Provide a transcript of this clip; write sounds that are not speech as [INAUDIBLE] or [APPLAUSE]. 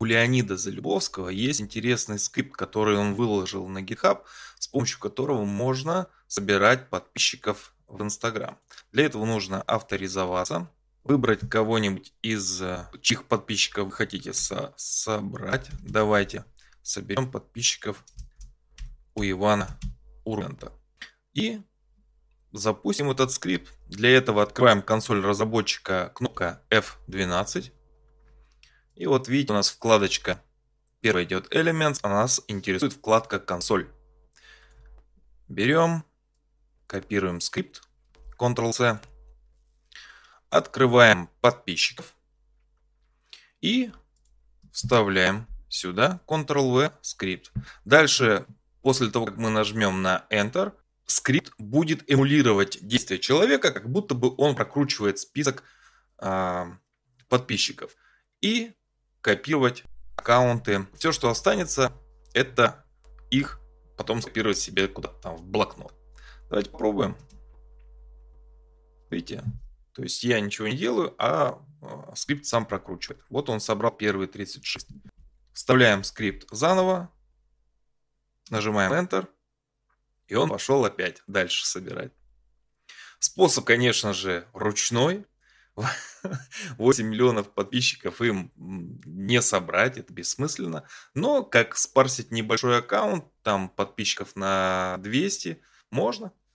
у Леонида Залюбовского есть интересный скрипт, который он выложил на GitHub, с помощью которого можно собирать подписчиков в Instagram. Для этого нужно авторизоваться, выбрать кого-нибудь из э, чьих подписчиков вы хотите со собрать. Давайте соберем подписчиков у Ивана Урганта. И запустим этот скрипт. Для этого открываем консоль разработчика, кнопка F12. И вот видите, у нас вкладочка первая идет Elements, а нас интересует вкладка консоль. Берем, копируем скрипт, Ctrl-C, открываем подписчиков и вставляем сюда Ctrl-V скрипт. Дальше, после того, как мы нажмем на Enter, скрипт будет эмулировать действие человека, как будто бы он прокручивает список э, подписчиков. И копировать аккаунты. Все, что останется, это их потом скопировать себе куда-то там в блокнот. Давайте попробуем. Видите? То есть я ничего не делаю, а, а скрипт сам прокручивает. Вот он собрал первые 36. Вставляем скрипт заново. Нажимаем Enter. И он пошел опять дальше собирать. Способ, конечно же, ручной. [LAUGHS] 8 миллионов подписчиков им не собрать, это бессмысленно. Но как спарсить небольшой аккаунт, там подписчиков на 200, можно.